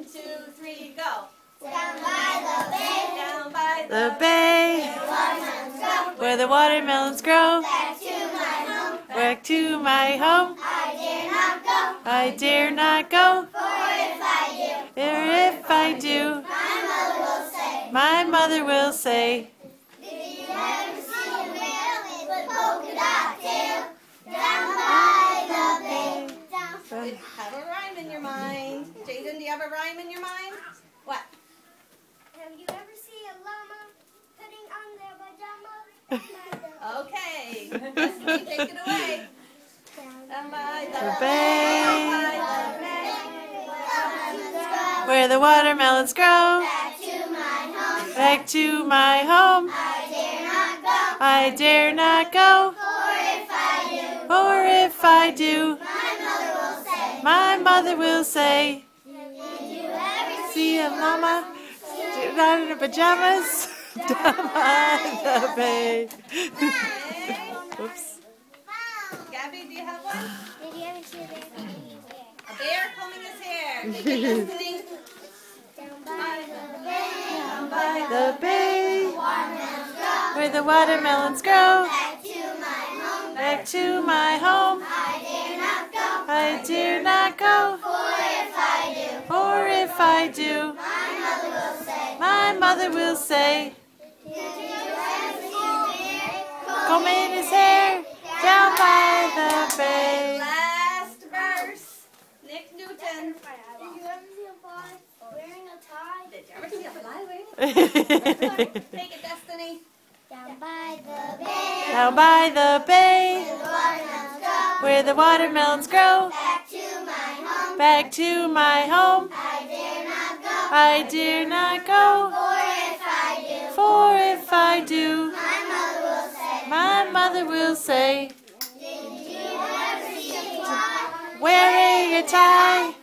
One, two, three, go. Down by the bay, Down by The bay watermelons where the watermelons grow. Back to my home, Back to my home. I dare not go. I dare not go. For if I do, Or if I do, my mother will say, my mother will say, Did you ever see a whale with a polka dot tail? Down by the bay. Down Have a rhyme in your mind. Jaden, do you have a rhyme in your mind? What? Have you ever seen a llama putting on their pajamas? Okay. Destiny, take it away. Down by the, The bay. Down by the bay. where the watermelons grow. Back to my home, Back to my home. I dare not go. I dare not go. For if I do, Or if I do, My mother will say. my mother will say, ever See a down in her pajamas down by the bay. Oops. Gabby, do you have one? Did you ever see a bear? A bear combing his hair. Take it, Destiny. Down by the bay, Down by The bay where the watermelons grow. Back to my home, Back to my home. I do, my mother will say, my mother will say, Did you ever see a bear? Comb in his hair down by the bay. Last verse. Nick Newton. Did you ever see a fly wearing a tie? Did you ever see a fly wave? Take it, Destiny. Down by the bay, Down by the bay the watermelons grow. where the watermelons grow. Back to my home, Back to my home. I dare not go. For if I do, my mother will say, Wearing a tie